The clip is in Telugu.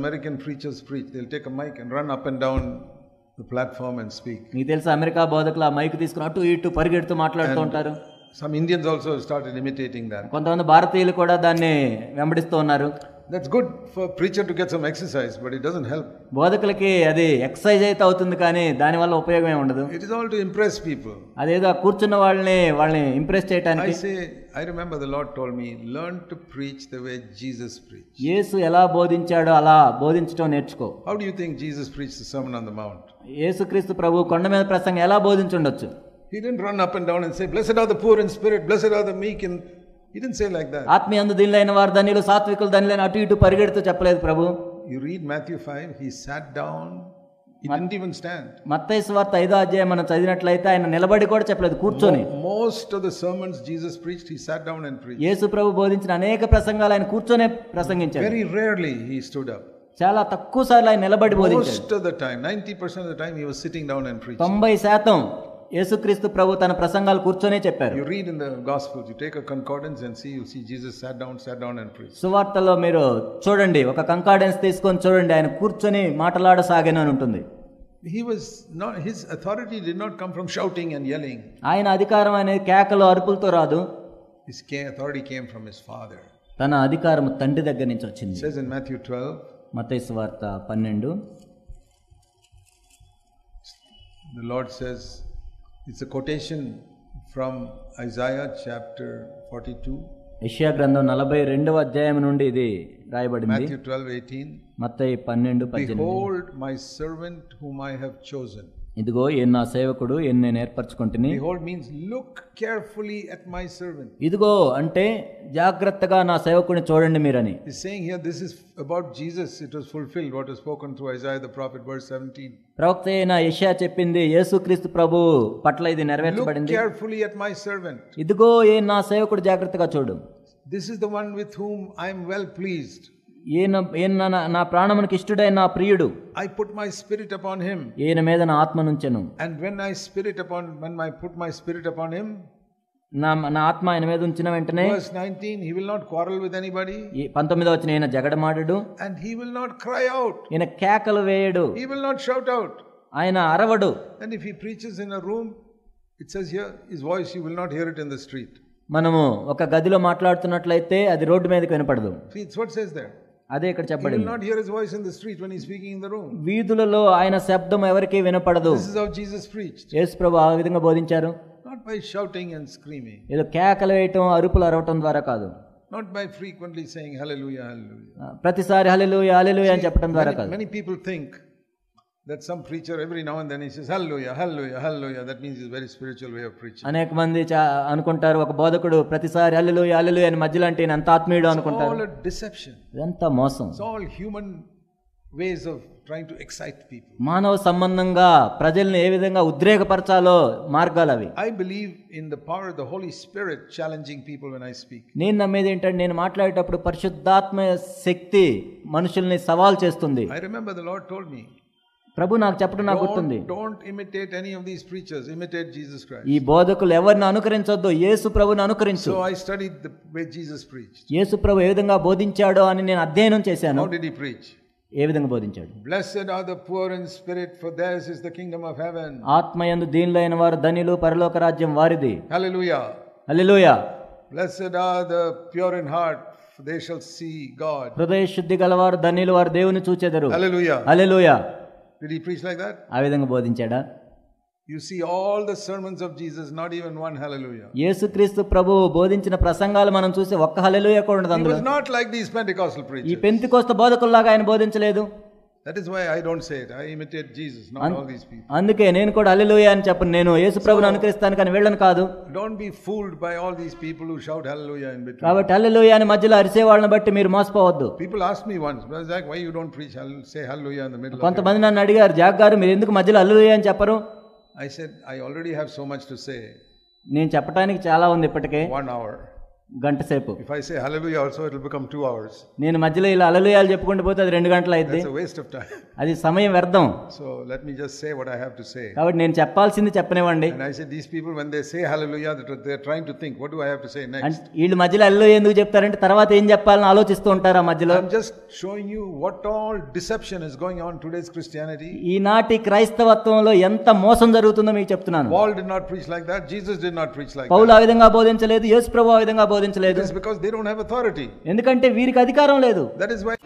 American preachers preach. They'll take a mic and run up and down the platform and speak. మీకు తెలుసా అమెరికా బోధకులు ఆ మైక్ తీసుకుని అటు ఇటు పరిగెడుతూ మాట్లాడుతూ ఉంటారు Some Indians also started imitating that. కొంతమంది భారతీయులు కూడా దాన్ని వెంబడిస్తూ ఉన్నారు that's good for preacher to get some exercise but it doesn't help బోధకులకి అది ఎక్సర్సైజ్ అయితే అవుతుంది కానీ దానివల్ల ఉపయోగం ఉండదు. It is all to impress people అదేదో కూర్చున్న వాళ్ళని వాళ్ళని ఇంప్రెస్ చేయడానికి I remember the Lord told me learn to preach the way Jesus preach Yesu ఎలా బోధించాడో అలా బోధించడం నేర్చుకో. How do you think Jesus preach the sermon on the mount Yesukreestu ప్రభు కొండ మీద ప్రసంగం ఎలా బోధించుండొచ్చు? He did run up and down and say blessed are the poor in spirit blessed are the meek in ఆత్మీయ అందు దీనిలో అయిన వారు దానిలో సాత్వికులు దానిలో అటు ఇటు పరిగెడుతూ చెప్పలేదు ప్రభు. You read Matthew five he sat down మత్తైస్ వార్త ఐదో అధ్యాయం మనం చదివినట్లయితే ఆయన నిలబడి కూడా చెప్పలేదు కూర్చొని. Most the sermons Jesus preached he sat down and preach Yesu ప్రభు బోధించిన అనేక ప్రసంగాలు కూర్చొని ప్రసంగించారు వెరీ రేర్లీ హి స్టూడ్ చాలా తక్కువ సార్లు ఆయన నిలబడి బోధించారు the time 90% time he was sitting down and preach 90 శాతం యేసుక్రీస్తు ప్రభు తన ప్రసంగాలు కూర్చొనే చెప్పారు. You read in the gospel you take a concordance and see you see Jesus sat down sat down and preach సువార్తలో మీరు చూడండి ఒక కన్కార్డెన్స్ తీసుకొని చూడండి ఆయన కూర్చొని మాట్లాడసాగేనని ఉంటుంది. He was not his authority did not come from shouting and yelling ఆయన అధికారం అనేది కేకలు అరుపులతో రాదు. His K authority came from his father తన అధికారం తండ్రి దగ్గర నుంచి వచ్చింది. సేస్ ఇన్ మాథ్యూ 12 మత్తయి సువార్త 12 the Lord says it's a quotation from Isaiah chapter 42, యెషయా గ్రంథం నలభై రెండవ అధ్యాయం నుండి ఇది రాయబడింది Matthew 12, 18. మత్తయి పన్నెండు పద్దెనిమిది Behold, my servant whom I have chosen. ఇదిగో ఏ నా సేవకుడు ఏం నేను hold means look carefully at my servant ఇదిగో అంటే జాగ్రత్తగా నా సేవకుని చూడండి మీరని. He saying here this is about Jesus it was fulfilled what was spoken through Isaiah the prophet verse 17 ప్రవక్త అయిన యెషయా చెప్పింది యేసుక్రీస్తు ప్రభు పట్ల ఇది నెరవేర్చబడింది. కేర్ఫుల్లీ అట్ మై సర్వెంట్ ఇదిగో ఏ నా సేవకుడు జాగ్రత్తగా చూడు. This is the one with whom I well pleased నా ప్రాణమునికి ఇష్టడై నా ప్రియుడు I put my spirit upon him ఈయన మీద నా ఆత్మ నుంచెను. And when I spirit upon when my put my spirit upon him నా నా ఆత్మ ఆయన మీద ఉంచిన వెంటనే verse 19 he will not quarrel with anybody 19వ వచనం ఏన జగడమాడడు. And he will not cry out ఇన కేకలు వేయడు. He will not shout out ఆయన అరవడు. And if he preaches in a room it says hear his voice you will not hear it in the street మనము ఒక గదిలో మాట్లాడుతున్నట్లయితే అది రోడ్డు మీదకి వినపడదు. ఇట్స్ వాట్ సేస్ దట్ అదే ఇక్కడ చెప్పండి not hear his voice in the street when he speaking in the room వీధులలో ఆయన శబ్దం ఎవరికీ వినపడదు. This is how Jesus preached Yesu ప్రభు ఆ విధంగా బోధించారు. Not by shouting and screaming ఏదో కేకలు వేయటం అరుపులు అరవటం ద్వారా కాదు. Not by frequently saying hallelujah hallelujah ప్రతిసారి హల్లెలూయా హల్లెలూయా అని చెప్పడం ద్వారా కాదు. Many people think that some preacher every now and then he says hallelujah, hallelujah, hallelujah. That means it's a very spiritual way of preaching. అనేక మంది అనుకుంటారు ఒక బోధకుడు ప్రతిసారి అల్లెలు అల్లెలు అని మధ్యలో అంటే ఎంత ఆత్మీయుడు అనుకుంటారు All a deception. ఇదంతా మోసం all human ways of trying to excite people. మానవ సంబంధంగా ప్రజల్ని ఏ విధంగా ఉద్రేకపరచాలో మార్గాలు అవి I believe in the power of the Holy Spirit challenging people when I speak. నేను నమ్మేది ఏంటంటే నేను మాట్లాడేటప్పుడు పరిశుద్ధాత్మ శక్తి మనుషుల్ని సవాల్ చేస్తుంది I remember the Lord told me, ప్రభు నాకు చెప్పడం నాకు గుర్తుంది. ఈ బోధకులు ఎవరిని అనుకరించొద్దు ఏసు ప్రభుని అనుకరించు. యేసు ప్రభు ఏ విధంగా బోధించాడో అని నేను అధ్యయనం చేశాను. ఏ విధంగా బోధించాడు? Blessed are the poor in spirit for theirs is the kingdom of heaven ఆత్మ దీనిలైన వారు ధనిలు పరలోక రాజ్యం వారిది. Hallelujah hallelujah. Blessed are the pure in heart they shall see God హృదయ శుద్ధి గలవారు ధనిలు వారు దేవుని చూచెదరు. హల్లెలూయా హల్లెలూయా. Did he preach like that? ఆ విధంగా బోధించాడా You see all the sermons of Jesus, not even one hallelujah. యేసుక్రీస్తు ప్రభు బోధించిన ప్రసంగాలు మనం చూసి ఒక్క హల్లెలూయా కూడా ఉండదు He అందులో was not like these Pentecostal ఈ. పెంతికోస్త బోధకుల్లాగా ఆయన బోధించలేదు that is why I don't say it I imitate Jesus not all these people అందుకే నేను కూడా హల్లెలూయా అని చెప్పను. నేను యేసు ప్రభువును అనుకరిస్తాను కానీ వెళ్ళను కాదు. Don't be fooled by all these people who shout hallelujah in between కాబట్టి హల్లెలూయా అని మధ్యలో అరిసే వాళ్ళని బట్టి మీరు మోసపోవద్దు. People ask me once Jack why you don't preach say hallelujah in the middle కొంతమంది నన్ను అడిగారు జాక్ గారు మీరు ఎందుకు మధ్యలో హల్లెలూయా అని చెప్పరు? I said I already have so much to say నేను చెప్పడానికి చాలా ఉంది ఇప్పటికే. 1 అవర్ గంట సేపు. If I say hallelujah also it will become 2 hours నేను మధ్యలో ఇలా హల్లెలూయాలు చెప్పుకుంటూ పోతే అది 2 గంటలు అయ్యింది దట్స్ వేస్ట్ ఆఫ్ టైం అది సమయం వ్యర్థం. So let me just say what I have to say కాబట్టి నేను చెప్పాల్సింది చెప్పనేవండి I say these people when they say hallelujah they are trying to think what do I have to say next వీళ్ళు మధ్యలో హల్లెలూయ ఎందుకు చెప్తారంటే తర్వాత ఏం చెప్పాలని ఆలోచిస్తూ ఉంటారు ఆ మధ్యలో? I am just showing you what all deception is going on today's Christianity ఈ నాటి క్రైస్తవత్వంలో ఎంత మోసం జరుగుతుందో మీకు చెప్తున్నాను. Paul did not preach like that Jesus did like పౌలు ఆ విధంగా బోధించలేదు. యేసు ప్రభువు ఆ విధంగా బోధించలేదు. బికాస్ దే డోంట్ అథారిటీ ఎందుకంటే వీరికి అధికారం లేదు. That is why